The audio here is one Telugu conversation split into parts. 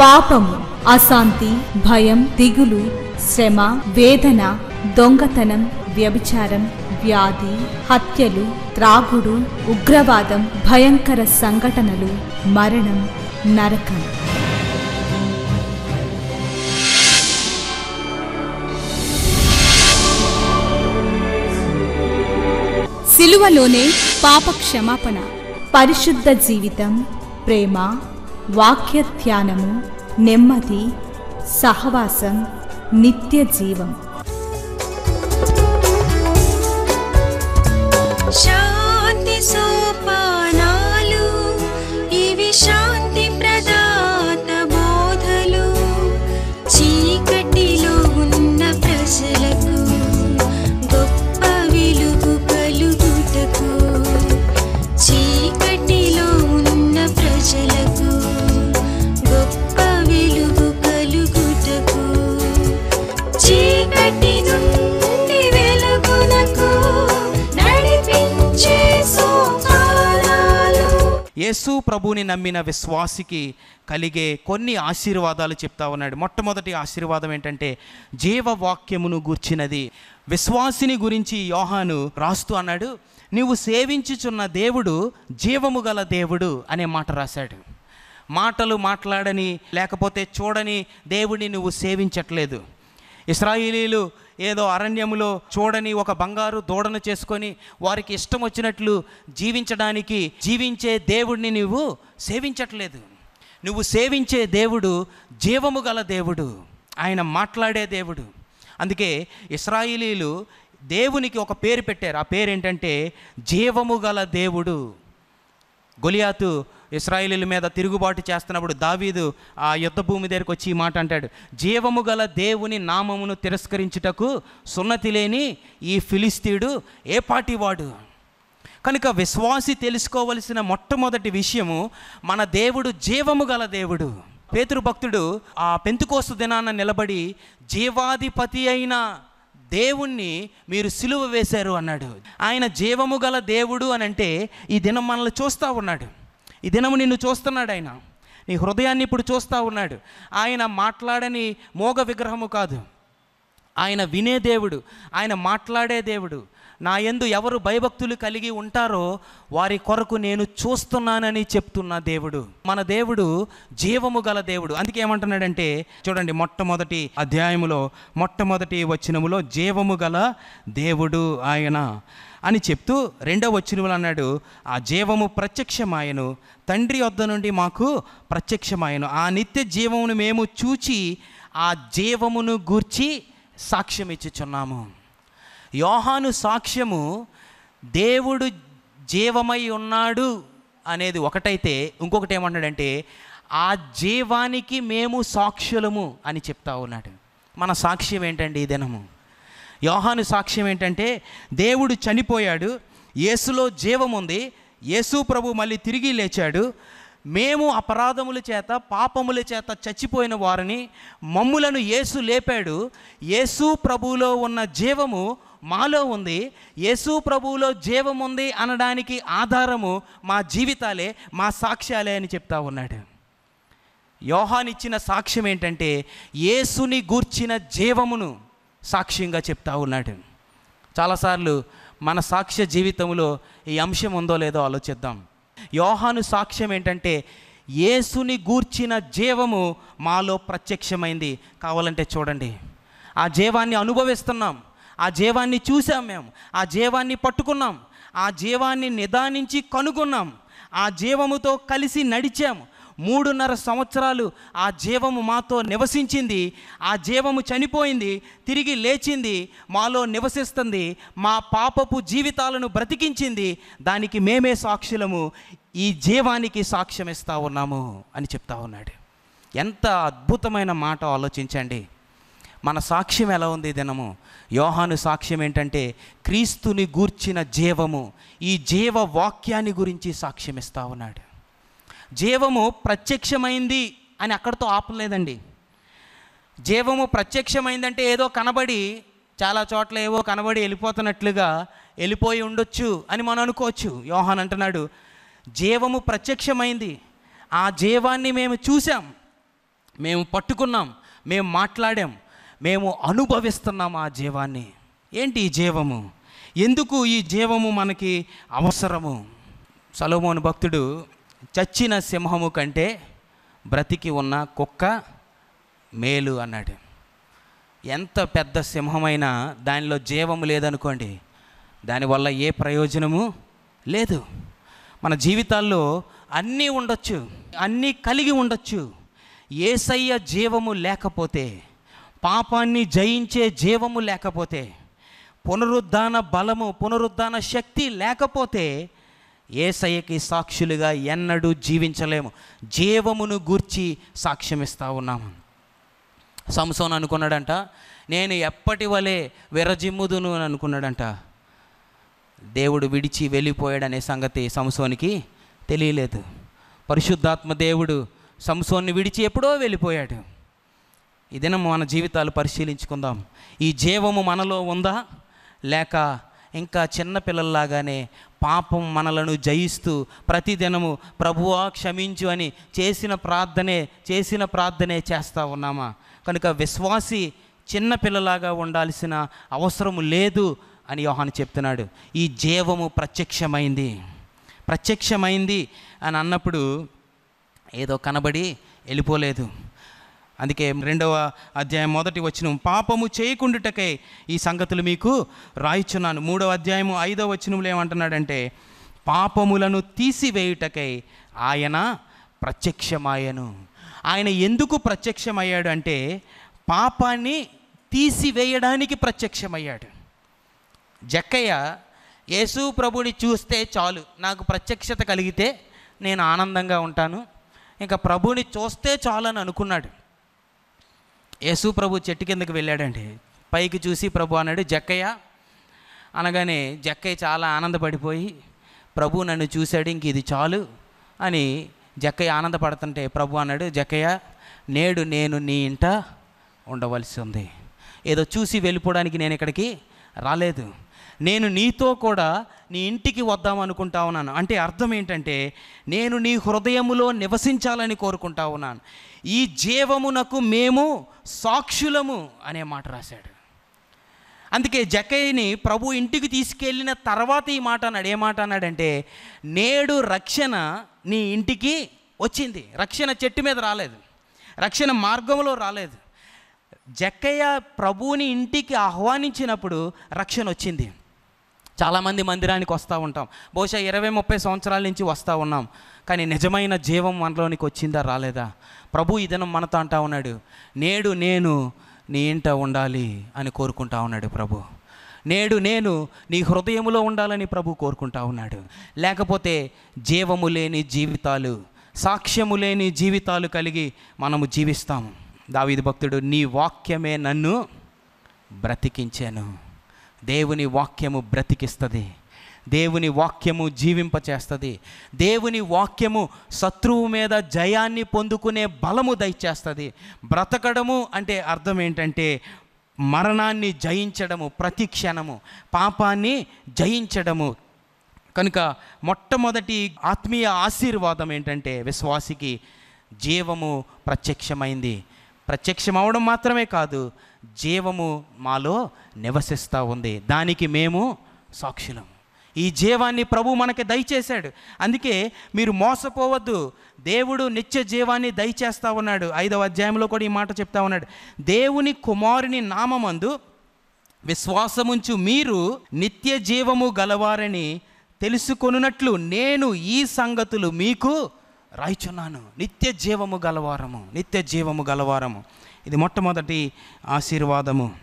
పాపము అశాంతి భయం దిగులు శ్రమ వేదన దొంగతనం వ్యభిచారం వ్యాధి హత్యలు త్రాగుడు ఉగ్రవాదం భయంకర సంఘటనలు మరణం నరకం. సిలువలోనే పాప క్షమాపణ పరిశుద్ధ జీవితం ప్రేమ వాక్య ధ్యానము నెమ్మది సహవాసం నిత్య జీవం యేసు ప్రభుని నమ్మిన విశ్వాసికి కలిగే కొన్ని ఆశీర్వాదాలు చెప్తా ఉన్నాడు. మొట్టమొదటి ఆశీర్వాదం ఏంటంటే జీవవాక్యమును గూర్చినది. విశ్వాసిని గురించి యోహాను రాస్తూ అన్నాడు నీవు సేవించుచున్న దేవుడు జీవము గల దేవుడు అనే మాట రాశాడు. మాటలు మాట్లాడని లేకపోతే చూడని దేవుడిని నువ్వు సేవించట్లేదు. ఇస్రాయిలీలు ఏదో అరణ్యములో చూడని ఒక బంగారు దూడను చేసుకొని వారికి ఇష్టం వచ్చినట్లు జీవించడానికి జీవించే దేవుడిని నువ్వు సేవించట్లేదు. నువ్వు సేవించే దేవుడు జీవము గల దేవుడు. ఆయన మాట్లాడే దేవుడు. అందుకే ఇస్రాయిలీలు దేవునికి ఒక పేరు పెట్టారు. ఆ పేరు ఏంటంటే జీవము గల దేవుడు. గొలియాతు ఇస్రాయిలీల మీద తిరుగుబాటు చేస్తున్నప్పుడు దావీదు ఆ యుద్ధ భూమి దగ్గరికి వచ్చి ఈ మాట అంటాడు. జీవము గల దేవుని నామమును తిరస్కరించుటకు సున్నతి లేని ఈ ఫిలిస్తీయుడు ఏ పాటి వాడు? కనుక విశ్వాసి తెలుసుకోవలసిన మొట్టమొదటి విషయము మన దేవుడు జీవము గల దేవుడు. పేతురు భక్తుడు ఆ పెంతుకోస్తు దినాన నిలబడి జీవాధిపతి అయిన దేవుణ్ణి మీరు సిలువ వేశారు అన్నాడు. ఆయన జీవము గల దేవుడు అని అంటే ఈ దినం మనల్ని చూస్తూ ఉన్నాడు. ఈ దినము నిన్ను చూస్తున్నాడు ఆయన. నీ హృదయాన్ని ఇప్పుడు చూస్తూ ఉన్నాడు. ఆయన మాట్లాడని మోగ విగ్రహము కాదు. ఆయన వినే దేవుడు ఆయన మాట్లాడే దేవుడు. నా ఎందు ఎవరు భయభక్తులు కలిగి ఉంటారో వారి కొరకు నేను చూస్తున్నానని చెప్తున్న దేవుడు. మన దేవుడు జీవము గల దేవుడు. అందుకే ఏమంటున్నాడంటే చూడండి మొట్టమొదటి అధ్యాయములో మొట్టమొదటి వచనములో జీవము గల దేవుడు ఆయన. అని చెప్తూ రెండవ వచ్చినములు అన్నాడు ఆ జీవము ప్రత్యక్షమాయను. తండ్రి వద్ద నుండి మాకు ప్రత్యక్షమాయను. ఆ నిత్య జీవమును మేము చూచి ఆ జీవమును గూర్చి సాక్ష్యం ఇచ్చుచున్నాము యోహాను సాక్ష్యము దేవుడు జీవమై ఉన్నాడు అనేది ఒకటైతే ఇంకొకటి ఏమన్నాడంటే ఆ జీవానికి మేము సాక్షులము అని చెప్తా ఉన్నాడు. మన సాక్ష్యం ఏంటండి ఈ దినము? యోహాను సాక్ష్యం ఏంటంటే దేవుడు చనిపోయాడు యేసులో జీవం ఉంది యేసు ప్రభు మళ్ళీ తిరిగి లేచాడు మేము అపరాధముల చేత పాపముల చేత చచ్చిపోయిన వారిని మమ్ములను యేసు లేపాడు యేసు ప్రభువులో ఉన్న జీవము మాలో ఉంది యేసు ప్రభువులో జీవం ఉంది అనడానికి ఆధారము మా జీవితాలే మా సాక్ష్యాలే అని చెప్తా ఉన్నాడు. యోహానిచ్చిన సాక్ష్యం ఏంటంటే యేసుని గూర్చిన జీవమును సాక్ష్యంగా చెప్తా ఉన్నాడు. చాలాసార్లు మన సాక్ష్య జీవితంలో ఈ అంశం ఉందో లేదో ఆలోచిద్దాం. యోహాను సాక్ష్యం ఏంటంటే యేసుని గూర్చిన జీవము మాలో ప్రత్యక్షమైంది. కావాలంటే చూడండి. ఆ జీవాన్ని అనుభవిస్తున్నాం. ఆ జీవాన్ని చూసాం మేము. ఆ జీవాన్ని పట్టుకున్నాం. ఆ జీవాన్ని నిదానించి కనుగొన్నాం. ఆ జీవముతో కలిసి నడిచాము మూడున్నర సంవత్సరాలు ఆ జీవము మాతో నివసించింది. ఆ జీవము చనిపోయింది తిరిగి లేచింది మాలో నివసిస్తుంది మా పాపపు జీవితాలను బ్రతికించింది. దానికి మేమే సాక్షులము ఈ జీవానికి సాక్ష్యం ఇస్తా ఉన్నాము అని చెప్తా ఉన్నాడు. ఎంత అద్భుతమైన మాట ఆలోచించండి. మన సాక్ష్యం ఎలా ఉంది ఈ దినము? యోహాను సాక్ష్యం ఏంటంటే క్రీస్తుని గూర్చిన జీవము ఈ జీవ వాక్యాన్ని గురించి సాక్ష్యం ఇస్తా ఉన్నాడు. జీవము ప్రత్యక్షమైంది అని అక్కడితో ఆపలేదండి. జీవము ప్రత్యక్షమైందంటే ఏదో కనబడి చాలా చోట్ల ఏవో కనబడి వెళ్ళిపోతున్నట్లుగా వెళ్ళిపోయి ఉండొచ్చు అని మనం అనుకోవచ్చు. యోహాన్ అంటున్నాడు జీవము ప్రత్యక్షమైంది. ఆ జీవాన్ని మేము చూసాం మేము పట్టుకున్నాం. మేము మాట్లాడాం. మేము అనుభవిస్తున్నాం ఆ జీవాన్ని. ఏంటి ఈ జీవము? ఎందుకు ఈ జీవము మనకి అవసరము? సలోమోని భక్తుడు చచ్చిన సింహము కంటే బ్రతికి ఉన్న కుక్క మేలు అన్నాడు. ఎంత పెద్ద సింహమైనా దానిలో జీవము లేదనుకోండి దానివల్ల ఏ ప్రయోజనము లేదు. మన జీవితాల్లో అన్నీ ఉండొచ్చు అన్నీ కలిగి ఉండొచ్చు. ఏసయ్య జీవము లేకపోతే పాపాన్ని జయించే జీవము లేకపోతే పునరుద్ధాన బలము పునరుద్ధాన శక్తి లేకపోతే ఏసయ్యకి సాక్షులుగా ఎన్నడూ జీవించలేము. జీవమును గూర్చి సాక్ష్యమిస్తూ ఉన్నాము. సంసోన్ అనుకున్నాడంట నేను ఎప్పటి వలె విరజిమ్ముదును అని అనుకున్నాడంట. దేవుడు విడిచి వెళ్ళిపోయాడనే సంగతి సంసోనికి తెలియలేదు. పరిశుద్ధాత్మ దేవుడు సంసోన్ని విడిచి ఎప్పుడో వెళ్ళిపోయాడు. ఈ దినం మన జీవితాలు పరిశీలించుకుందాం. ఈ జీవము మనలో ఉందా? లేక ఇంకా చిన్న పిల్లల్లాగానే పాపం మనలను జయిస్తూ ప్రతిదినము ప్రభువా క్షమించు అని చేసిన ప్రార్థనే చేసిన ప్రార్థనే చేస్తూ ఉన్నామా? కనుక విశ్వాసి చిన్న పిల్లలాగా ఉండాల్సిన అవసరము లేదు అని యోహాను చెప్తున్నాడు. ఈ జీవము ప్రత్యక్షమైంది. ప్రత్యక్షమైంది అని అన్నప్పుడు ఏదో కనబడి వెళ్ళిపోలేదు. అందుకే రెండవ అధ్యాయం మొదటి వచ్చిన పాపము చేయకుండుటకై ఈ సంగతులు మీకు రాయిచున్నాను. మూడవ అధ్యాయము ఐదవ వచనంలో ఏమంటున్నాడంటే పాపములను తీసివేయుటకై ఆయన ప్రత్యక్షమాయను. ఆయన ఎందుకు ప్రత్యక్షమయ్యాడు అంటే పాపాన్ని తీసివేయడానికి ప్రత్యక్షమయ్యాడు. జక్కయ్య యేసు ప్రభుని చూస్తే చాలు నాకు ప్రత్యక్షత కలిగితే నేను ఆనందంగా ఉంటాను ఇంకా ప్రభుని చూస్తే చాలు అని అనుకున్నాడు. యేసు ప్రభు చెట్టు కిందకి వెళ్ళాడండి పైకి చూసి ప్రభు అన్నాడు జక్కయ్య అనగానే జక్కయ్య చాలా ఆనందపడిపోయి ప్రభు నన్ను చూశాడు ఇంక ఇది చాలు అని జక్కయ్య ఆనందపడుతుంటే ప్రభు అన్నాడు జక్కయ్య నేడు నేను నీ ఇంట ఉండవలసి ఉంది. ఏదో చూసి వెళ్ళిపోవడానికి నేను ఇక్కడికి రాలేదు. నేను నీతో కూడా నీ ఇంటికి వద్దాం అనుకుంటా ఉన్నాను. అంటే అర్థం ఏంటంటే నేను నీ హృదయములో నివసించాలని కోరుకుంటా ఉన్నాను. ఈ జీవమునకు మేము సాక్షులము అనే మాట రాశాడు. అందుకే జకయ్యని ప్రభు ఇంటికి తీసుకెళ్ళిన తర్వాత ఈ మాట అన్నాడు. ఏ మాట అన్నాడంటే నేడు రక్షణ నీ ఇంటికి వచ్చింది. రక్షణ చెట్టు మీద రాలేదు. రక్షణ మార్గంలో రాలేదు. జక్కయ్య ప్రభువుని ఇంటికి ఆహ్వానించినప్పుడు రక్షణ వచ్చింది. చాలామంది మందిరానికి వస్తూ ఉంటాం. బహుశా ఇరవై ముప్పై సంవత్సరాల నుంచి వస్తూ ఉన్నాం. కానీ నిజమైన జీవం మనలోనికి వచ్చిందా రాలేదా? ప్రభు ఇదనం మనతో అంటా ఉన్నాడు నేడు నేను నీ ఇంట ఉండాలి అని కోరుకుంటా ఉన్నాడు ప్రభు. నేడు నేను నీ హృదయములో ఉండాలని ప్రభు కోరుకుంటా ఉన్నాడు. లేకపోతే జీవము లేని జీవితాలు సాక్ష్యము లేని జీవితాలు కలిగి మనము జీవిస్తాము. దావిది భక్తుడు నీ వాక్యమే నన్ను బ్రతికించాను. దేవుని వాక్యము బ్రతికిస్తుంది. దేవుని వాక్యము జీవింపచేస్తుంది. దేవుని వాక్యము శత్రువు మీద జయాన్ని పొందుకునే బలము దయచేస్తుంది. బ్రతకడము అంటే అర్థం ఏంటంటే మరణాన్ని జయించడము ప్రతి క్షణము పాపాన్ని జయించడము. కనుక మొట్టమొదటి ఆత్మీయ ఆశీర్వాదం ఏంటంటే విశ్వాసికి జీవము ప్రత్యక్షమైంది. ప్రత్యక్షం అవడం మాత్రమే కాదు జీవము మాలో నివసిస్తూ ఉంది. దానికి మేము సాక్షులం. ఈ జీవాన్ని ప్రభు మనకి దయచేశాడు. అందుకే మీరు మోసపోవద్దు. దేవుడు నిత్య జీవాన్ని దయచేస్తా ఉన్నాడు. ఐదవ అధ్యాయంలో కూడా ఈ మాట చెప్తా ఉన్నాడు. దేవుని కుమారుని నామమందు విశ్వాసముంచు మీరు నిత్య జీవము గలవారని తెలుసుకొనున్నట్లు నేను ఈ సంగతులు మీకు రాయిచున్నాను. నిత్య జీవము గలవారము. నిత్య జీవము గలవారము. ఇది మొట్టమొదటి ఆశీర్వాదము.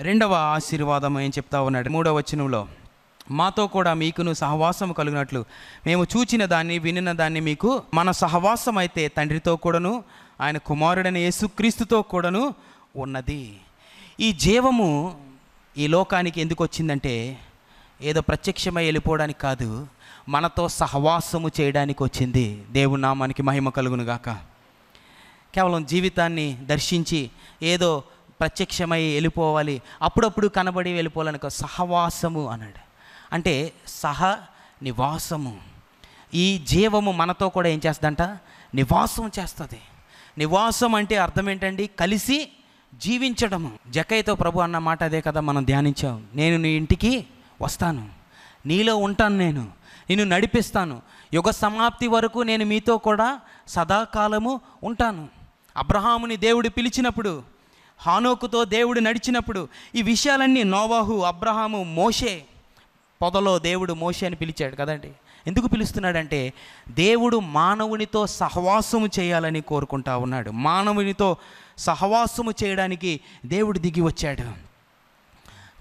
రెండవ ఆశీర్వాదం ఏం చెప్తా ఉన్నాడు? మూడవ వచనంలో మాతో కూడా మీకును సహవాసము కలిగినట్లు మేము చూచిన దాన్ని వినిన దాన్ని మీకు మన సహవాసం అయితే తండ్రితో కూడాను ఆయన కుమారుడైన యేసుక్రీస్తుతో కూడాను ఉన్నది. ఈ జీవము ఈ లోకానికి ఎందుకు వచ్చిందంటే ఏదో ప్రత్యక్షమై వెళ్ళిపోవడానికి కాదు మనతో సహవాసము చేయడానికి వచ్చింది. దేవునామానికి మహిమ కలుగును గాక. కేవలం జీవితాన్ని దర్శించి ఏదో ప్రత్యక్షమై వెళ్ళిపోవాలి అప్పుడప్పుడు కనబడి వెళ్ళిపోవాలని ఒక సహవాసము అన్నాడు. అంటే సహ నివాసము. ఈ జీవము మనతో కూడా ఏం చేస్తుందంట? నివాసం చేస్తుంది. నివాసం అంటే అర్థం ఏంటండి? కలిసి జీవించడము. జకైతో ప్రభు అన్న మాట అదే కదా మనం ధ్యానించాం. నేను నీ ఇంటికి వస్తాను. నీలో ఉంటాను నేను. నిన్ను నడిపిస్తాను. యుగ సమాప్తి వరకు నేను మీతో కూడా సదాకాలము ఉంటాను. అబ్రహాముని దేవుడు పిలిచినప్పుడు హానోకుతో దేవుడు నడిచినప్పుడు ఈ విషయాలన్నీ నోవాహు అబ్రహాము మోషే పొదలో దేవుడు మోషే అని పిలిచాడు కదండి. ఎందుకు పిలుస్తున్నాడంటే దేవుడు మానవునితో సహవాసము చేయాలని కోరుకుంటా ఉన్నాడు. మానవునితో సహవాసము చేయడానికి దేవుడు దిగి వచ్చాడు.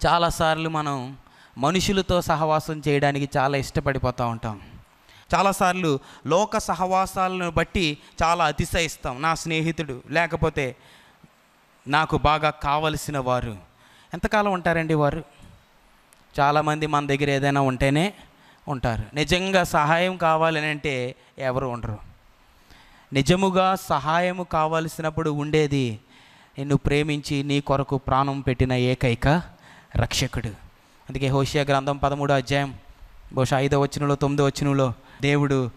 చాలాసార్లు మనం మనుషులతో సహవాసం చేయడానికి చాలా ఇష్టపడిపోతూ ఉంటాం. చాలాసార్లు లోక సహవాసాలను బట్టి చాలా అతిశయిస్తాం. నా స్నేహితుడు లేకపోతే నాకు బాగా కావలసిన వారు. ఎంతకాలం ఉంటారండి వారు? చాలామంది మన దగ్గర ఏదైనా ఉంటేనే ఉంటారు. నిజంగా సహాయం కావాలని అంటే ఎవరు ఉండరు. నిజముగా సహాయము కావలసినప్పుడు ఉండేది నిన్ను ప్రేమించి నీ కొరకు ప్రాణం పెట్టిన ఏకైక రక్షకుడు. అందుకే హోషియా గ్రంథం పదమూడో అధ్యాయం బహుశా ఐదో వచ్చినలో తొమ్మిదో వచ్చినలో దేవుడు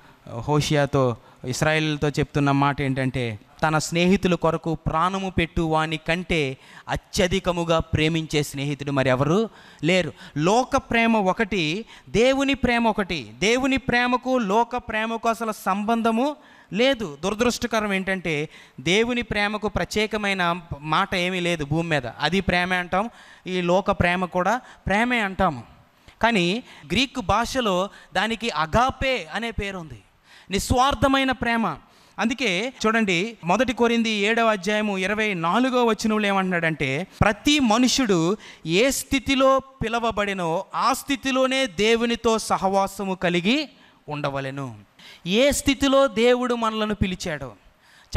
హోషియాతో ఇస్రాయేల్తో చెప్తున్న మాట ఏంటంటే తన స్నేహితుల కొరకు ప్రాణము పెట్టు వాని కంటే అత్యధికముగా ప్రేమించే స్నేహితుడు మరి ఎవరు? లేరు. లోక ప్రేమ ఒకటి దేవుని ప్రేమ ఒకటి. దేవుని ప్రేమకు లోక ప్రేమకు అసలు సంబంధము లేదు. దురదృష్టకరం ఏంటంటే దేవుని ప్రేమకు ప్రత్యేకమైన మాట ఏమీ లేదు భూమి మీద. అది ప్రేమే అంటాం ఈ లోక ప్రేమ కూడా ప్రేమే అంటాము. కానీ గ్రీకు భాషలో దానికి అగాపే అనే పేరు ఉంది నిస్వార్థమైన ప్రేమ. అందుకే చూడండి మొదటి కోరింది ఏడవ అధ్యాయము ఇరవై నాలుగో వచనంలో ఏమంటున్నాడంటే ప్రతి మనుషుడు ఏ స్థితిలో పిలవబడినో ఆ స్థితిలోనే దేవునితో సహవాసము కలిగి ఉండవలెను. ఏ స్థితిలో దేవుడు మనలను పిలిచాడో.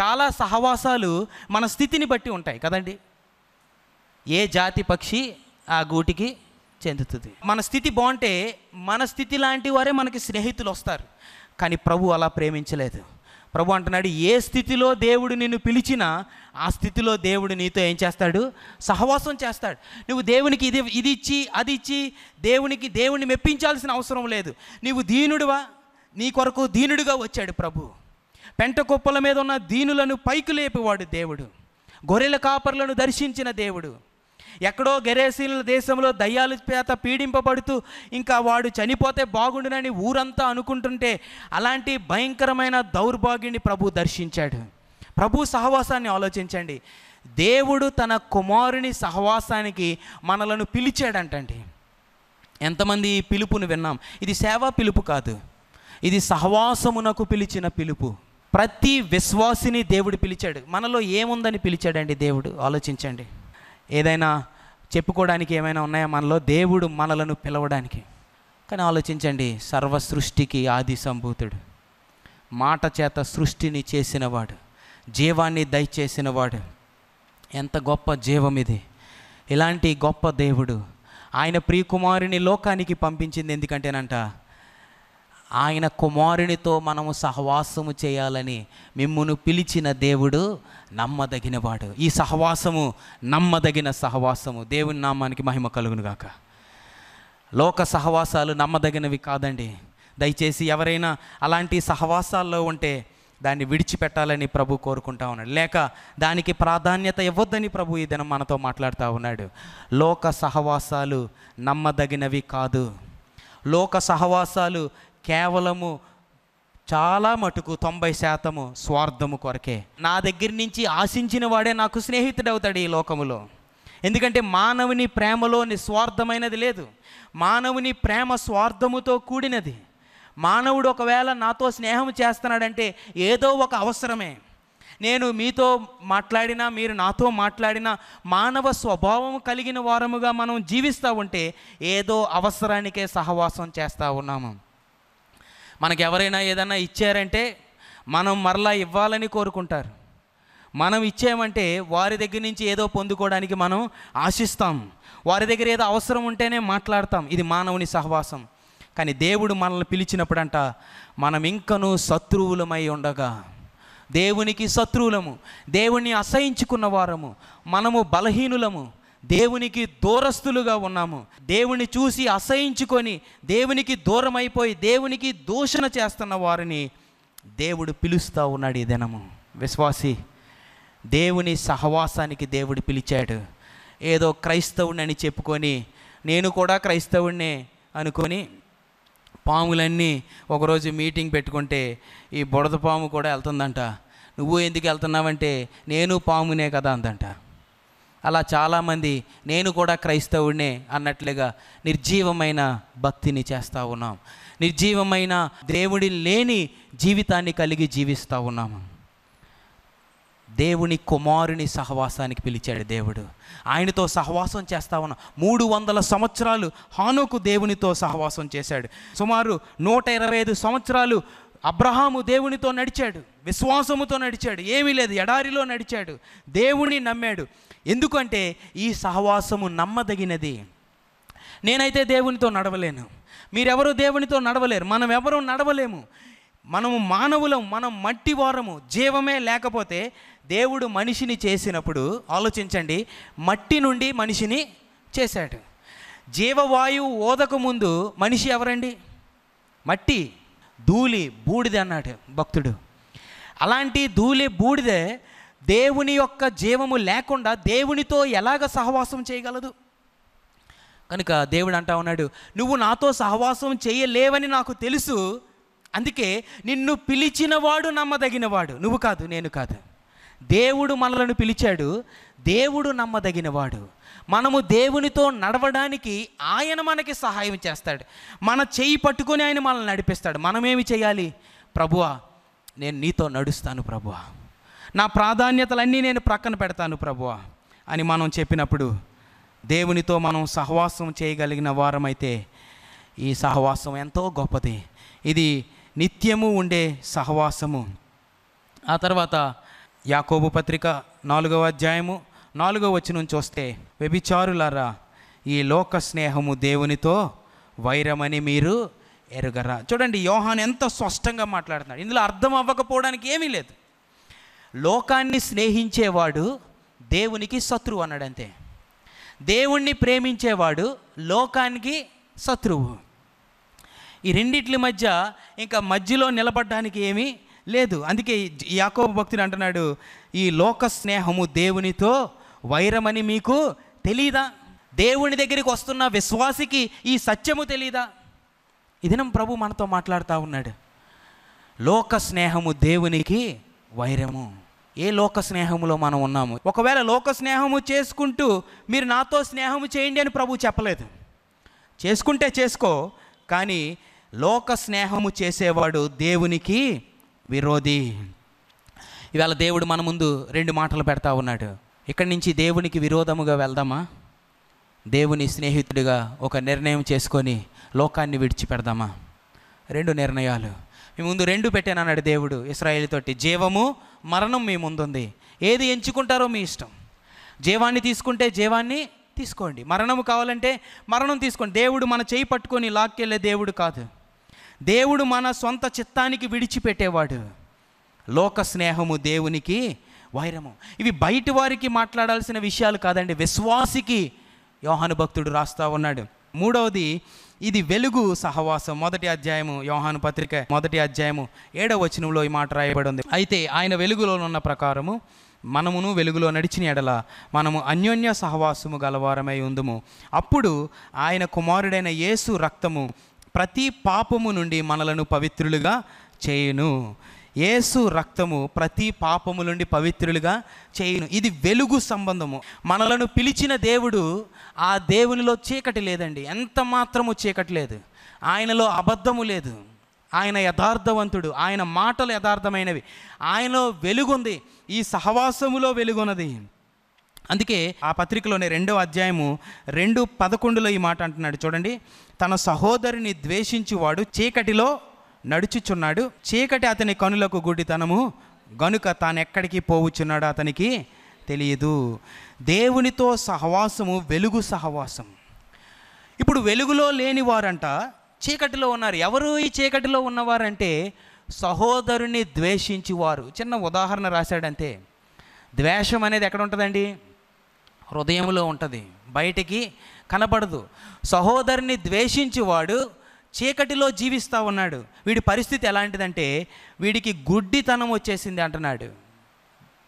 చాలా సహవాసాలు మన స్థితిని బట్టి ఉంటాయి కదండి. ఏ జాతి పక్షి ఆ గూటికి చెందుతుంది. మన స్థితి బాగుంటే మన స్థితి లాంటి వారే మనకి స్నేహితులు వస్తారు. కానీ ప్రభు అలా ప్రేమించలేదు. ప్రభు అంటున్నాడు ఏ స్థితిలో దేవుడు నిన్ను పిలిచినా ఆ స్థితిలో దేవుడు నీతో ఏం చేస్తాడు? సహవాసం చేస్తాడు. నువ్వు దేవునికి ఇది ఇది ఇచ్చి అది ఇచ్చి దేవునికి దేవుణ్ణి మెప్పించాల్సిన అవసరం లేదు. నీవు దీనుడివా? నీ కొరకు దీనుడిగా వచ్చాడు ప్రభు. పెంట కుప్పల మీద ఉన్న దీనులను పైకి లేపేవాడు దేవుడు. గొర్రెల కాపర్లను దర్శించిన దేవుడు. ఎక్కడో గెరేసీల దేశంలో దయ్యాల చేత పీడింపబడుతూ ఇంకా వాడు చనిపోతే బాగుండునని ఊరంతా అనుకుంటుంటే అలాంటి భయంకరమైన దౌర్భాగ్యుని ప్రభు దర్శించాడు. ప్రభు సహవాసాన్ని ఆలోచించండి. దేవుడు తన కుమారుని సహవాసానికి మనలను పిలిచాడంటండి. ఎంతమంది ఈ పిలుపును విన్నాం. ఇది సేవా పిలుపు కాదు. ఇది సహవాసమునకు పిలిచిన పిలుపు. ప్రతి విశ్వాసిని దేవుడు పిలిచాడు. మనలో ఏముందని పిలిచాడండి దేవుడు? ఆలోచించండి. ఏదైనా చెప్పుకోవడానికి ఏమైనా ఉన్నాయా మనలో? దేవుడు మనలను పిలవడానికి. కానీ ఆలోచించండి సర్వ సృష్టికి ఆది సంభూతుడు మాట చేత సృష్టిని చేసినవాడు జీవాన్ని దయచేసినవాడు. ఎంత గొప్ప జీవం ఇది. ఇలాంటి గొప్ప దేవుడు ఆయన ప్రియకుమారుని లోకానికి పంపించింది ఎందుకంటేనంట ఆయన కుమారునితో మనము సహవాసము చేయాలని మిమ్మును పిలిచిన దేవుడు నమ్మదగినవాడు. ఈ సహవాసము నమ్మదగిన సహవాసము. దేవుని నామానికి మహిమ కలుగునుగాక. లోక సహవాసాలు నమ్మదగినవి కాదండి. దయచేసి ఎవరైనా అలాంటి సహవాసాల్లో ఉంటే దాన్ని విడిచిపెట్టాలని ప్రభు కోరుకుంటా ఉన్నాడు. లేక దానికి ప్రాధాన్యత ఇవ్వద్దని ప్రభు ఈ దినం మనతో మాట్లాడుతూ ఉన్నాడు. లోక సహవాసాలు నమ్మదగినవి కాదు. లోక సహవాసాలు కేవలము చాలా మటుకు తొంభై శాతము స్వార్థము కొరకే. నా దగ్గర నుంచి ఆశించిన వాడే నాకు స్నేహితుడవుతాడు ఈ లోకములో. ఎందుకంటే మానవుని ప్రేమలో నిస్వార్థమైనది లేదు. మానవుని ప్రేమ స్వార్థముతో కూడినది. మానవుడు ఒకవేళ నాతో స్నేహం చేస్తున్నాడంటే ఏదో ఒక అవసరమే. నేను మీతో మాట్లాడినా మీరు నాతో మాట్లాడినా మానవ స్వభావం కలిగిన వారముగా మనం జీవిస్తూ ఉంటే ఏదో అవసరానికే సహవాసం చేస్తూ ఉన్నాము. మనకు ఎవరైనా ఏదైనా ఇచ్చారంటే మనం మరలా ఇవ్వాలని కోరుకుంటారు. మనం ఇచ్చామంటే వారి దగ్గర నుంచి ఏదో పొందుకోవడానికి మనం ఆశిస్తాం. వారి దగ్గర ఏదో అవసరం ఉంటేనే మాట్లాడతాం. ఇది మానవుని సహవాసం. కానీ దేవుడు మనల్ని పిలిచినప్పుడంట మనం ఇంకనూ శత్రువులమై ఉండగా. దేవునికి శత్రువులము. దేవుణ్ణి అసహించుకున్న వారము. మనము బలహీనులము. దేవునికి దూరస్తులుగా ఉన్నాము. దేవుని చూసి అసహించుకొని దేవునికి దూరం అయిపోయి దేవునికి దూషణ చేస్తున్న వారిని దేవుడు పిలుస్తూ ఉన్నాడు ఈ దినము. విశ్వాసి దేవుని సహవాసానికి దేవుడు పిలిచాడు. ఏదో క్రైస్తవుడిని చెప్పుకొని నేను కూడా క్రైస్తవుడినే అనుకొని పాములన్నీ ఒకరోజు మీటింగ్ పెట్టుకుంటే ఈ బుడద పాము కూడా వెళ్తుందంట. నువ్వు ఎందుకు వెళ్తున్నావంటే నేను పామునే కదా అందంట. అలా చాలామంది నేను కూడా క్రైస్తవుడినే అన్నట్లుగా నిర్జీవమైన భక్తిని చేస్తూ ఉన్నాం. నిర్జీవమైన దేవుడి లేని జీవితాన్ని కలిగి జీవిస్తూ ఉన్నాము దేవుని కుమారుని సహవాసానికి పిలిచాడు దేవుడు. ఆయనతో సహవాసం చేస్తా ఉన్నాం. మూడు వందల సంవత్సరాలు హానోకు దేవునితో సహవాసం చేశాడు. సుమారు నూట ఇరవై ఐదు సంవత్సరాలు అబ్రహాము దేవునితో నడిచాడు విశ్వాసముతో నడిచాడు ఏమీ లేదు ఎడారిలో నడిచాడు దేవుని నమ్మాడు. ఎందుకంటే ఈ సహవాసము నమ్మదగినది. నేనైతే దేవునితో నడవలేను. మీరెవరు దేవునితో నడవలేరు. మనం ఎవరు నడవలేము. మనము మానవులం మనం మట్టి వారము జీవమే లేకపోతే దేవుడు మనిషిని చేసినప్పుడు ఆలోచించండి మట్టి నుండి మనిషిని చేశాడు. జీవవాయువు ఓదక ముందు మనిషి ఎవరండి? మట్టి. ధూళి బూడిద అన్నాడు భక్తుడు. అలాంటి ధూళి బూడిదే దేవుని యొక్క జీవము లేకుండా దేవునితో ఎలాగ సహవాసం చేయగలదు? కనుక దేవుడు అంటా ఉన్నాడు నువ్వు నాతో సహవాసం చేయలేవని నాకు తెలుసు. అందుకే నిన్ను పిలిచినవాడు నమ్మదగినవాడు. నువ్వు కాదు నేను కాదు. దేవుడు మనలను పిలిచాడు. దేవుడు నమ్మదగినవాడు. మనము దేవునితో నడవడానికి ఆయన మనకి సహాయం చేస్తాడు. మన చేయి పట్టుకొని ఆయన మనల్ని నడిపిస్తాడు. మనమేమి చేయాలి? ప్రభువా నేను నీతో నడుస్తాను ప్రభువా. నా ప్రాధాన్యతలన్నీ నేను ప్రక్కన పెడతాను ప్రభువా అని మనం చెప్పినప్పుడు దేవునితో మనం సహవాసం చేయగలిగిన వారమైతే ఈ సహవాసం ఎంతో గొప్పది. ఇది నిత్యము ఉండే సహవాసము. ఆ తర్వాత యాకోబు పత్రిక నాలుగవ అధ్యాయము నాలుగవ వచనం చూస్తే వ్యభిచారులారా ఈ లోక స్నేహము దేవునితో వైరమని మీరు ఎరుగరా. చూడండి యోహాన్ ఎంత స్పష్టంగా మాట్లాడుతున్నాడు. ఇందులో అర్థం అవ్వకపోవడానికి ఏమీ లేదు. లోకాన్ని స్నేహించేవాడు దేవునికి శత్రువు అన్నాడంతే. దేవుణ్ణి ప్రేమించేవాడు లోకానికి శత్రువు. ఈ రెండిట్ల మధ్య ఇంకా మధ్యలో నిలబడడానికి ఏమీ లేదు. అందుకే యాకోబ భక్తుడు అంటున్నాడు ఈ లోక స్నేహము దేవునితో వైరమని మీకు తెలీదా? దేవుని దగ్గరికి వస్తున్న విశ్వాసికి ఈ సత్యము తెలీదా? ఇదినం ప్రభు మనతో మాట్లాడుతూ ఉన్నాడు. లోక స్నేహము దేవునికి వైరము. ఏ లోక స్నేహములో మనం ఉన్నాము? ఒకవేళ లోక స్నేహము చేసుకుంటూ మీరు నాతో స్నేహము చేయండి అని ప్రభు చెప్పలేదు. చేసుకుంటే చేసుకో కానీ లోక స్నేహము చేసేవాడు దేవునికి విరోధి. ఇవాళ దేవుడు మన ముందు రెండు మాటలు పెడతా ఉన్నాడు. ఇక్కడి నుంచి దేవునికి విరోధముగా వెళ్దామా? దేవుని స్నేహితుడిగా ఒక నిర్ణయం చేసుకొని లోకాన్ని విడిచిపెడదామా? రెండు నిర్ణయాలు. మీ ముందు రెండు పెట్టానన్నాడు దేవుడు ఇస్రాయేల్ తోటి జీవము మరణం మీ ముందుంది. ఏది ఎంచుకుంటారో మీ ఇష్టం. జీవాన్ని తీసుకుంటే జీవాన్ని తీసుకోండి. మరణము కావాలంటే మరణం తీసుకోండి. దేవుడు మన చేయి పట్టుకొని లాక్కెళ్ళే దేవుడు కాదు. దేవుడు మన సొంత చిత్తానికి విడిచిపెట్టేవాడు. లోక స్నేహము దేవునికి వైరము. ఇవి బయటి వారికి మాట్లాడాల్సిన విషయాలు కాదండి. విశ్వాసికి యోహాను భక్తుడు రాస్తా ఉన్నాడు. మూడవది ఇది వెలుగు సహవాసం. మొదటి అధ్యాయము యోహాను పత్రిక మొదటి అధ్యాయము ఏడవ వచనంలో ఈ మాట రాయబడి ఉంది అయితే ఆయన వెలుగులో ఉన్న ప్రకారము మనమును వెలుగులో నడిచిన ఎడల మనము అన్యోన్య సహవాసము గలవారమై ఉందుము. అప్పుడు ఆయన కుమారుడైన యేసు రక్తము ప్రతి పాపము నుండి మనలను పవిత్రులుగా చేయును. యేసు రక్తము ప్రతి పాపము నుండి పవిత్రులుగా చేయును. ఇది వెలుగు సంబంధము. మనలను పిలిచిన దేవుడు ఆ దేవునిలో చీకటి లేదండి. ఎంత మాత్రము చీకటి లేదు. ఆయనలో అబద్ధము లేదు. ఆయన యథార్థవంతుడు. ఆయన మాటలు యథార్థమైనవి. ఆయనలో వెలుగుంది. ఈ సహవాసములో వెలుగున్నది. అందుకే ఆ పత్రికలోనే రెండో అధ్యాయము రెండు పదకొండులో ఈ మాట అంటున్నాడు. చూడండి తన సహోదరిని ద్వేషించువాడు చీకటిలో నడుచుచున్నాడు. చీకటి అతని కనులకు గుడ్డితనము గనుక తానెక్కడికి పోవుచున్నాడో అతనికి తెలియదు. దేవునితో సహవాసము వెలుగు సహవాసం ఇప్పుడు వెలుగులో లేని వారంట చీకటిలో ఉన్నారు. ఎవరు ఈ చీకటిలో ఉన్నవారంటే సహోదరుని ద్వేషించువారు చిన్న ఉదాహరణ రాశాడంతే. ద్వేషం అనేది ఎక్కడ ఉంటుందండి? హృదయంలో ఉంటుంది. బయటికి కనబడదు. సహోదరుని ద్వేషించువాడు చీకటిలో జీవిస్తూ ఉన్నాడు. వీడి పరిస్థితి ఎలాంటిదంటే వీడికి గుడ్డితనం వచ్చేసింది అంటున్నాడు.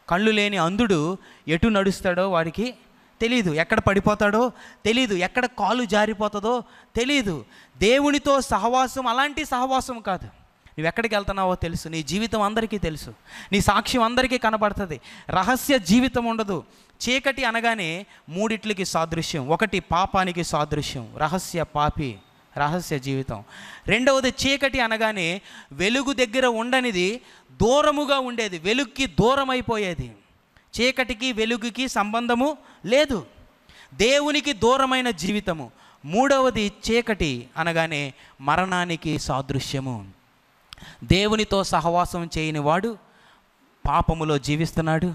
కళ్ళు లేని అంధుడు ఎటు నడుస్తాడో వాడికి తెలీదు. ఎక్కడ పడిపోతాడో తెలీదు. ఎక్కడ కాలు జారిపోతుందో తెలీదు. దేవునితో సహవాసం అలాంటి సహవాసం కాదు. నువ్వు ఎక్కడికి వెళ్తున్నావో తెలుసు. నీ జీవితం అందరికీ తెలుసు. నీ సాక్ష్యం అందరికీ కనబడుతుంది. రహస్య జీవితం ఉండదు. చీకటి అనగానే మూడిట్లకి సాదృశ్యం ఒకటి పాపానికి సాదృశ్యం రహస్య పాపి రహస్య జీవితం. రెండవది చీకటి అనగానే వెలుగు దగ్గర ఉండనిది దూరముగా ఉండేది వెలుగుకి దూరం అయిపోయేది చీకటికి వెలుగుకి సంబంధము లేదు. దేవునికి దూరమైన జీవితము. మూడవది చీకటి అనగానే మరణానికి సాదృశ్యము. దేవునితో సహవాసం చేయని వాడు పాపములో జీవిస్తున్నాడు.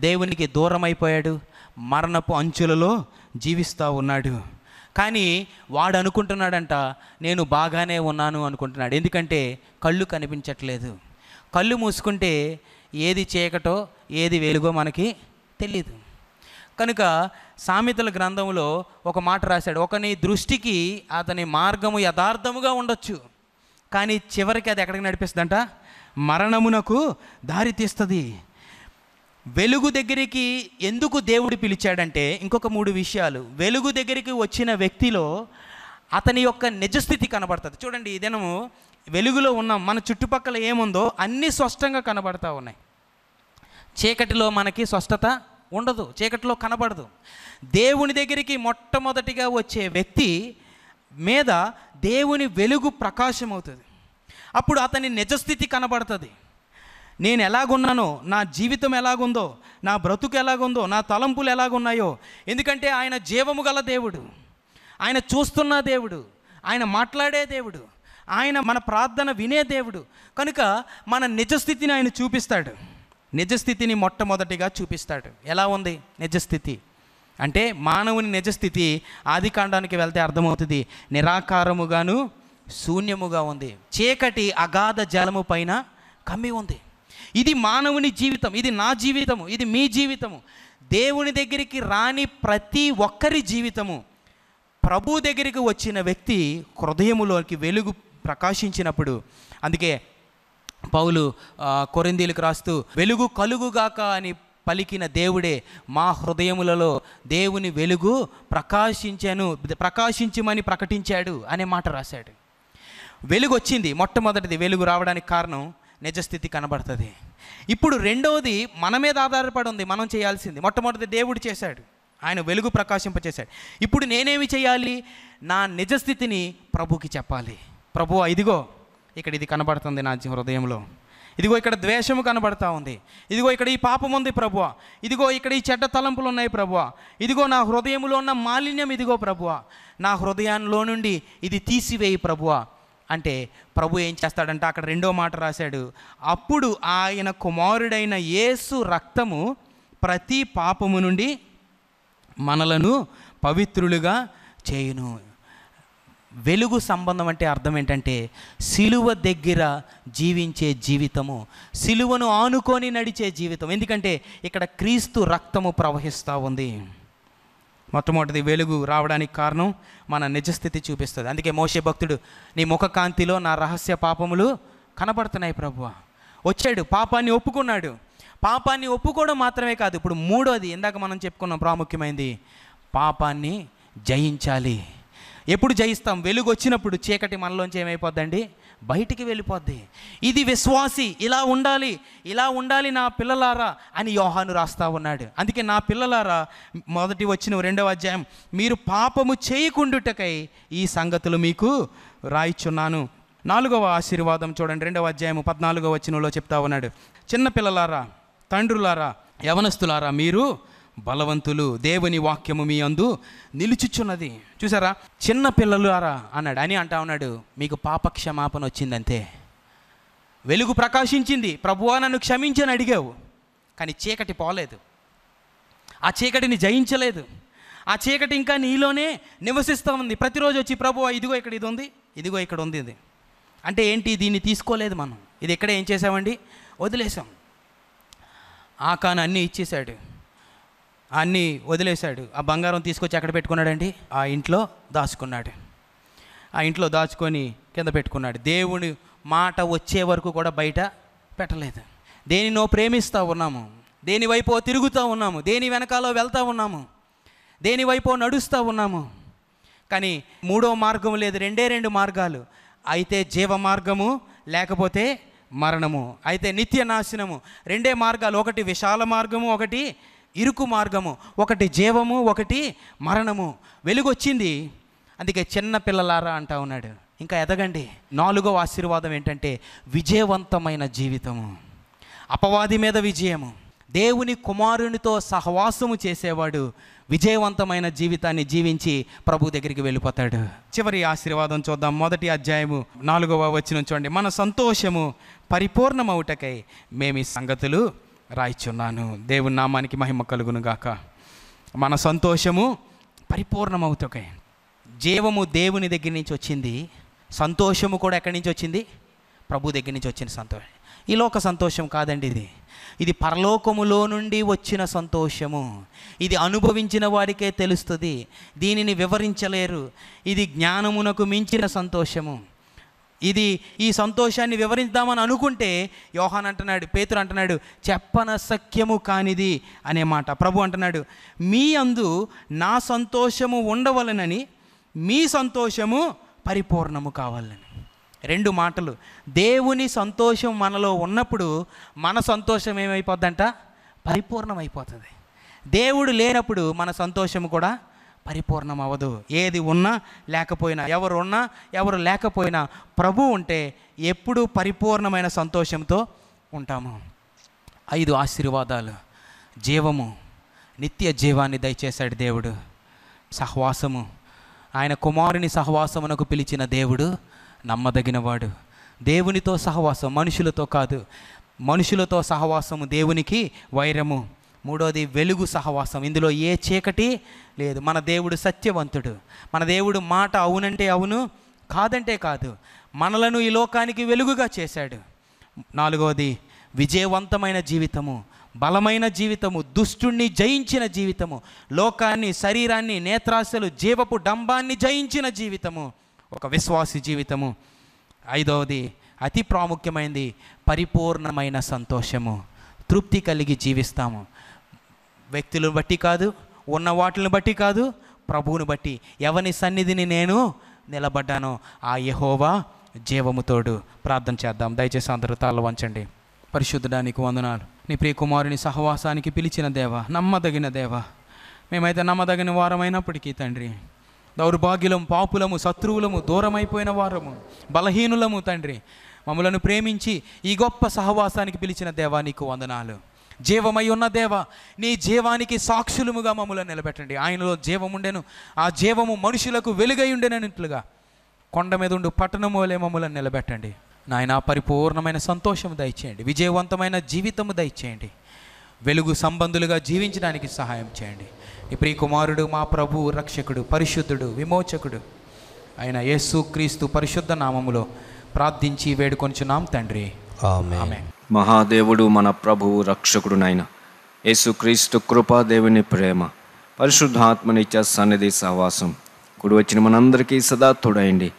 దేవునికి దూరం అయిపోయాడు మరణపు అంచులలో జీవిస్తూ ఉన్నాడు. కానీ వాడు అనుకుంటున్నాడంట నేను బాగానే ఉన్నాను అనుకుంటున్నాడు. ఎందుకంటే కళ్ళు కనిపించట్లేదు. కళ్ళు మూసుకుంటే ఏది చీకటో ఏది వెలుగో మనకి తెలియదు కనుక సామెతల గ్రంథంలో ఒక మాట రాశాడు. ఒకని దృష్టికి అతని మార్గము యథార్థముగా ఉండొచ్చు. కానీ చివరికి అది ఎక్కడికి నడిపిస్తుందంట? మరణమునకు దారి తీస్తుంది. వెలుగు దగ్గరికి ఎందుకు దేవుడు పిలిచాడంటే ఇంకొక మూడు విషయాలు. వెలుగు దగ్గరికి వచ్చిన వ్యక్తిలో అతని యొక్క నిజస్థితి కనబడుతుంది. చూడండి ఈ దినము వెలుగులో ఉన్నాం. మన చుట్టుపక్కల ఏముందో అన్నీ స్పష్టంగా కనబడతా ఉన్నాయి. చీకటిలో మనకి స్పష్టత ఉండదు. చీకటిలో కనబడదు. దేవుని దగ్గరికి మొట్టమొదటిగా వచ్చే వ్యక్తి మీద దేవుని వెలుగు ప్రకాశం అవుతుంది అప్పుడు అతని నిజస్థితి కనబడుతుంది. నేను ఎలాగున్నానో నా జీవితం ఎలాగుందో నా బ్రతుకు ఎలాగుందో నా తలంపులు ఎలాగున్నాయో ఎందుకంటే ఆయన జీవము గల దేవుడు ఆయన చూస్తున్న దేవుడు ఆయన మాట్లాడే దేవుడు ఆయన మన ప్రార్థన వినే దేవుడు. కనుక మన నిజస్థితిని ఆయన చూపిస్తాడు. నిజస్థితిని మొట్టమొదటిగా చూపిస్తాడు. ఎలా ఉంది నిజస్థితి? అంటే మానవుని నిజస్థితి ఆది కాండానికి వెళ్తే అర్థమవుతుంది. నిరాకారముగాను శూన్యముగా ఉంది. చీకటి అగాధ జలము పైన కమ్మి ఉంది. ఇది మానవుని జీవితం ఇది నా జీవితము ఇది మీ జీవితము. దేవుని దగ్గరికి రాని ప్రతి ఒక్కరి జీవితము. ప్రభు దగ్గరికి వచ్చిన వ్యక్తి హృదయములోకి వెలుగు ప్రకాశించినప్పుడు అందుకే పౌలు కొరిందీలకు రాస్తూ వెలుగు కలుగుగాక అని పలికిన దేవుడే మా హృదయములలో దేవుని వెలుగు ప్రకాశించాను ప్రకాశించమని ప్రకటించాడు అనే మాట రాశాడు. వెలుగు వచ్చింది మొట్టమొదటిది వెలుగు రావడానికి కారణం నిజస్థితి కనబడుతుంది. ఇప్పుడు రెండవది మన మీద ఆధారపడి ఉంది మనం చేయాల్సింది. మొట్టమొదటి దేవుడు చేశాడు ఆయన వెలుగు ప్రకాశింపచేశాడు. ఇప్పుడు నేనేమి చేయాలి? నా నిజస్థితిని ప్రభుకి చెప్పాలి. ప్రభు ఇదిగో ఇక్కడ ఇది కనబడుతుంది నా హృదయంలో. ఇదిగో ఇక్కడ ద్వేషము కనబడతా ఉంది. ఇదిగో ఇక్కడ ఈ పాపం ఉంది ప్రభువ. ఇదిగో ఇక్కడ ఈ చెడ్డ తలంపులు ఉన్నాయి ప్రభువ. ఇదిగో నా హృదయంలో ఉన్న మాలిన్యం ఇదిగో ప్రభువ. నా హృదయంలో నుండి ఇది తీసివేయి ప్రభువ. అంటే ప్రభు ఏం చేస్తాడంటే? అక్కడ రెండో మాట రాశాడు. అప్పుడు ఆయన కుమారుడైన యేసు రక్తము ప్రతి పాపము నుండి మనలను పవిత్రులుగా చేయును. వెలుగు సంబంధం అంటే అర్థం ఏంటంటే సిలువ దగ్గర జీవించే జీవితము సిలువను ఆనుకొని నడిచే జీవితం. ఎందుకంటే ఇక్కడ క్రీస్తు రక్తము ప్రవహిస్తూ ఉంది. మొట్టమొదటిది వెలుగు రావడానికి కారణం మన నిజస్థితి చూపిస్తుంది. అందుకే మోసే భక్తుడు నీ ముఖ కాంతిలో నా రహస్య పాపములు కనబడుతున్నాయి ప్రభువ. వచ్చాడు పాపాన్ని ఒప్పుకున్నాడు. పాపాన్ని ఒప్పుకోవడం మాత్రమే కాదు ఇప్పుడు మూడోది ఇందాక మనం చెప్పుకున్నాం ప్రాముఖ్యమైనది పాపాన్ని జయించాలి. ఎప్పుడు జయిస్తాం? వెలుగు వచ్చినప్పుడు చీకటి మనలోంచి ఏమైపోద్దండి? బయటికి వెళ్ళిపోద్ది. ఇది విశ్వాసి ఇలా ఉండాలి ఇలా ఉండాలి నా పిల్లలారా అని యోహాను రాస్తా ఉన్నాడు. అందుకే నా పిల్లలారా మొదటి వచ్చిన రెండవ అధ్యాయం మీరు పాపము చేయకుండుటకై ఈ సంగతులు మీకు రాయిచున్నాను. నాలుగవ ఆశీర్వాదం చూడండి రెండవ అధ్యాయము పద్నాలుగవ వచ్చినలో చెప్తా ఉన్నాడు. చిన్న పిల్లలారా తండ్రులారా యవనస్తులారా మీరు బలవంతులు దేవుని వాక్యము మీ అందు నిలుచుచున్నది. చూసారా? చిన్న పిల్లలు అరా అన్నాడు. అని అంటా ఉన్నాడు మీకు పాప క్షమాపణ వచ్చిందంతే. వెలుగు ప్రకాశించింది. ప్రభువా నన్ను క్షమించని అడిగావు. కానీ చీకటి పోలేదు. ఆ చీకటిని జయించలేదు. ఆ చీకటి ఇంకా నీలోనే నివసిస్తూ ఉంది. ప్రతిరోజు వచ్చి ప్రభు ఇదిగో ఇక్కడ ఇది ఉంది. ఇదిగో ఇక్కడ ఉంది ఇది. అంటే ఏంటి? దీన్ని తీసుకోలేదు మనం. ఇది ఎక్కడ ఏం చేసామండి వదిలేసాం ఆకాను అన్నీ ఇచ్చేశాడు. అన్నీ వదిలేశాడు. ఆ బంగారం తీసుకొచ్చి ఎక్కడ పెట్టుకున్నాడండి? ఆ ఇంట్లో దాచుకున్నాడు. ఆ ఇంట్లో దాచుకొని కింద పెట్టుకున్నాడు. దేవుని మాట వచ్చే వరకు కూడా బయట పెట్టలేదు. దేనినో ప్రేమిస్తూ ఉన్నాము? దేనివైపో తిరుగుతూ ఉన్నాము? దేని వెనకాలో వెళ్తూ ఉన్నాము? దేనివైపో నడుస్తూ ఉన్నాము? కానీ మూడో మార్గం లేదు రెండే రెండు మార్గాలు. అయితే జీవ మార్గము లేకపోతే మరణము. అయితే నిత్య నాశనము. రెండే మార్గాలు. ఒకటి విశాల మార్గము ఒకటి ఇరుకు మార్గము ఒకటి జీవము ఒకటి మరణము. వెలుగొచ్చింది. అందుకే చిన్న పిల్లలారా అంటా ఉన్నాడు. ఇంకా ఎదగండి. నాలుగో ఆశీర్వాదం ఏంటంటే విజయవంతమైన జీవితము. అపవాది మీద విజయము. దేవుని కుమారునితో సహవాసము చేసేవాడు విజయవంతమైన జీవితాన్ని జీవించి ప్రభు దగ్గరికి వెళ్ళిపోతాడు. చివరి ఆశీర్వాదం చూద్దాం. మొదటి అధ్యాయము నాలుగవ వచ్చిన చూడండి. మన సంతోషము పరిపూర్ణమవుటకై మేము ఈ సంగతులు రాయిచున్నాను. దేవుని నామానికి మహిమ కలుగును గాక మన సంతోషము పరిపూర్ణమవుటకై జీవము దేవుని దగ్గర నుంచి వచ్చింది. సంతోషము కూడా ఎక్కడి నుంచి వచ్చింది? ప్రభు దగ్గర నుంచి వచ్చిన సంతోషం. ఈ లోక సంతోషం కాదండి ఇది. ఇది పరలోకములో నుండి వచ్చిన సంతోషము. ఇది అనుభవించిన వాడికే తెలుస్తుంది. దీనిని వివరించలేరు. ఇది జ్ఞానమునకు మించిన సంతోషము. ఇది ఈ సంతోషాన్ని వివరిద్దామని అనుకుంటే యోహాన్ అంటున్నాడు పేతురు అంటున్నాడు చెప్పన సఖ్యము కానిది అనే మాట. ప్రభు అంటున్నాడు మీ అందు నా సంతోషము ఉండవలనని మీ సంతోషము పరిపూర్ణము కావాలని. రెండు మాటలు దేవుని సంతోషం మనలో ఉన్నప్పుడు మన సంతోషం ఏమైపోద్దంట? పరిపూర్ణమైపోతుంది. దేవుడు లేనప్పుడు మన సంతోషం కూడా పరిపూర్ణం అవ్వదు ఏది ఉన్నా లేకపోయినా ఎవరు ఉన్నా ఎవరు లేకపోయినా ప్రభు ఉంటే ఎప్పుడూ పరిపూర్ణమైన సంతోషంతో ఉంటాము. ఐదు ఆశీర్వాదాలు. జీవము నిత్య జీవాన్ని దయచేశాడు దేవుడు. సహవాసము. ఆయన కుమారుని సహవాసమునకు పిలిచిన దేవుడు నమ్మదగినవాడు. దేవునితో సహవాసం మనుషులతో కాదు. మనుషులతో సహవాసము దేవునికి వైరము. మూడోది వెలుగు సహవాసం. ఇందులో ఏ చీకటి లేదు. మన దేవుడు సత్యవంతుడు. మన దేవుడు మాట అవునంటే అవును కాదంటే కాదు. మనలను ఈ లోకానికి వెలుగుగా చేశాడు. నాలుగవది విజయవంతమైన జీవితము. బలమైన జీవితము. దుష్టుణ్ణి జయించిన జీవితము. లోకాన్ని శరీరాన్ని నేత్రాశలు జీవపు డంబాన్ని జయించిన జీవితము. ఒక విశ్వాసి జీవితము. ఐదవది అతి ప్రాముఖ్యమైనది పరిపూర్ణమైన సంతోషము. తృప్తి కలిగి జీవిస్తాము. వ్యక్తులను బట్టి కాదు ఉన్న వాటిని బట్టి కాదు ప్రభువుని బట్టి. ఎవని సన్నిధిని నేను నిలబడ్డానో ఆ యహోవా జీవముతోడు ప్రార్థన చేద్దాం. దయచేసి అందరూ తాళ్ళు వంచండి. పరిశుద్ధడానికి వందనాలు. నీ ప్రియకుమారుని సహవాసానికి పిలిచిన దేవ నమ్మదగిన దేవ మేమైతే నమ్మదగిన వారమైనప్పటికీ తండ్రి దౌర్భాగ్యులం పాపులము శత్రువులము దూరమైపోయిన వారము బలహీనులము తండ్రి మమ్మలను ప్రేమించి ఈ గొప్ప సహవాసానికి పిలిచిన దేవా నీకు వందనాలు. జీవమై ఉన్న దేవ నీ జీవానికి సాక్షులముగా మమ్మల్ని నిలబెట్టండి. ఆయనలో జీవముండెను ఆ జీవము మనుషులకు వెలుగై ఉండెనట్లుగా కొండ మీద ఉండు పట్టణము వలె మమ్మల్ని నిలబెట్టండి. నాయన పరిపూర్ణమైన సంతోషము దయచేయండి. విజయవంతమైన జీవితము దయచేయండి. వెలుగు సంబంధులుగా జీవించడానికి సహాయం చేయండి. ఈ ప్రియ కుమారుడు మా ప్రభు రక్షకుడు పరిశుద్ధుడు విమోచకుడు ఆయన యేసు క్రీస్తు పరిశుద్ధ నామములో ప్రార్థించి వేడుకొంచున్నాం తండ్రి. ఆమేన్. మహాదేవుడు మన ప్రభువు రక్షకుడునైన యేసుక్రీస్తు కృపా దేవుని ప్రేమ పరిశుద్ధాత్మనిత్య సన్నిధి సహవాసం. కుడి వచ్చిన మనందరికీ సదా తోడయండి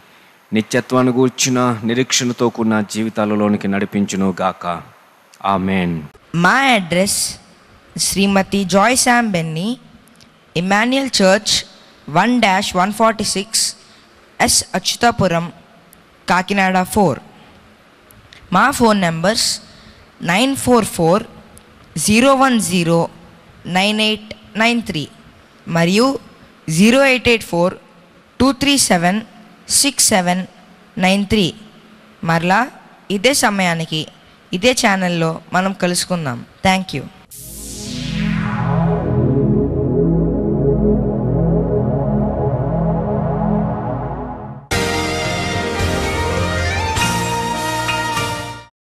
నిత్యత్వాన్ని గూర్చిన నిరీక్షణతో కూడిన జీవితాలలోనికి నడిపించును గాక ఆ మేన్ మా అడ్రస్ శ్రీమతి Joy Sam Benny Emmanuel church one dash one forty six S Atchutapuram Kakinada four మా phone numbers nine four four zero one zero nine eight nine three మరియు zero eight eight four two three seven six seven nine three. మరలా ఇదే సమయానికి ఇదే ఛానల్లో మనం కలుసుకుందాం. Thank you